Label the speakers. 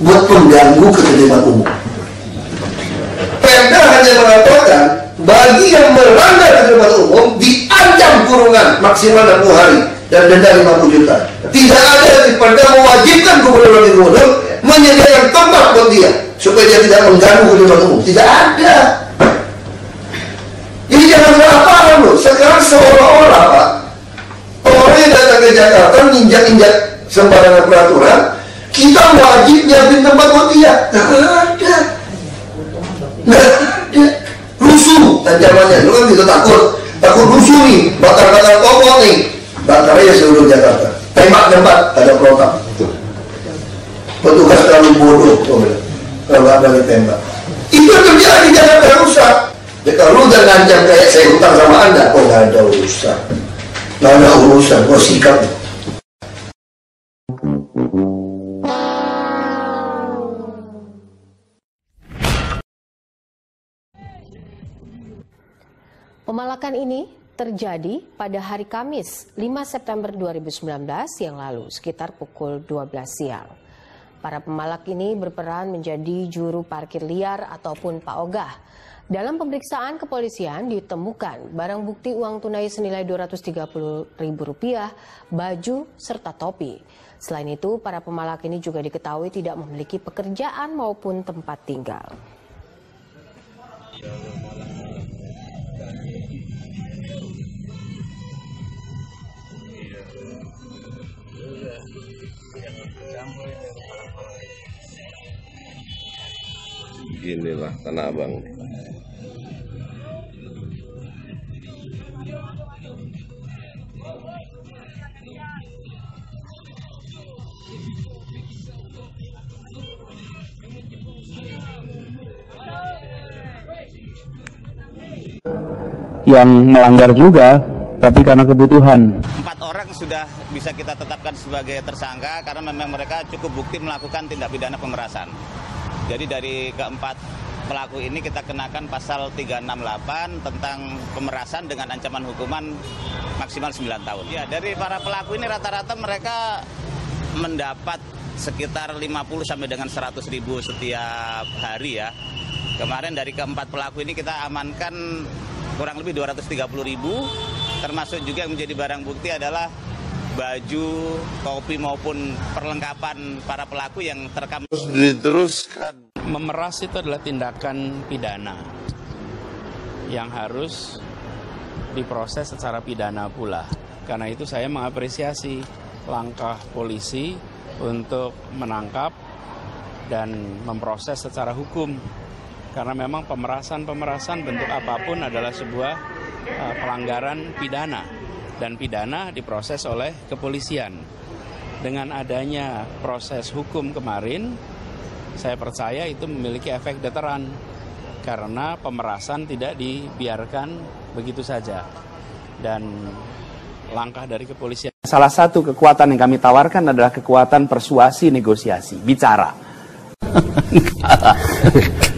Speaker 1: buat mengganggu ketertiban umum. Perda hanya mengatakan bagi yang melanggar ketertiban umum diancam kurungan maksimal 60 hari dan denda 50 juta. Tidak ada di perda mewajibkan gubernur dan gubernur menyediakan tempat buat dia supaya dia tidak mengganggu ketertiban umum. Tidak ada. Jadi jangan salah paham loh. Sekarang seolah-olah Pak, orang yang datang ke Jakarta ninjak-ninjak sembarangan peraturan, kita wajib nyiapin tempat dia. Nggak ada. Nggak ada. Rusuh ancamannya. Lu kan gitu takut. Takut rusuh nih. Bakar-bakar toko nih. Bakar aja seluruh Jakarta. Tembak tempat ada protap. Petugas terlalu bodoh. Kalau ada tembak. Itu terjadi di Jakarta rusak. Ya, kalau udah ngancam kayak saya hutang sama anda, oh nggak ada urusan. Nggak ada urusan, oh sikap.
Speaker 2: Pemalakan ini terjadi pada hari Kamis 5 September 2019 yang lalu sekitar pukul 12 siang. Para pemalak ini berperan menjadi juru parkir liar ataupun Pak Ogah. Dalam pemeriksaan kepolisian ditemukan barang bukti uang tunai senilai Rp230.000, baju, serta topi. Selain itu, para pemalak ini juga diketahui tidak memiliki pekerjaan maupun tempat tinggal.
Speaker 3: Inilah Tanah Abang.
Speaker 4: yang melanggar juga, tapi karena kebutuhan.
Speaker 5: Empat orang sudah bisa kita tetapkan sebagai tersangka karena memang mereka cukup bukti melakukan tindak pidana pemerasan. Jadi dari keempat pelaku ini kita kenakan pasal 368 tentang pemerasan dengan ancaman hukuman maksimal 9 tahun. Ya, dari para pelaku ini rata-rata mereka mendapat sekitar 50 sampai dengan 100 ribu setiap hari ya. Kemarin dari keempat pelaku ini kita amankan kurang lebih 230 ribu, termasuk juga yang menjadi barang bukti adalah baju, topi maupun perlengkapan para pelaku yang terekam.
Speaker 3: Diteruskan.
Speaker 6: Memeras itu adalah tindakan pidana yang harus diproses secara pidana pula. Karena itu saya mengapresiasi langkah polisi untuk menangkap dan memproses secara hukum karena memang pemerasan-pemerasan bentuk apa pun adalah sebuah uh, pelanggaran pidana dan pidana diproses oleh kepolisian. Dengan adanya proses hukum kemarin, saya percaya itu memiliki efek deteran karena pemerasan tidak dibiarkan begitu saja. Dan langkah dari kepolisian.
Speaker 4: Salah satu kekuatan yang kami tawarkan adalah kekuatan persuasi negosiasi, bicara.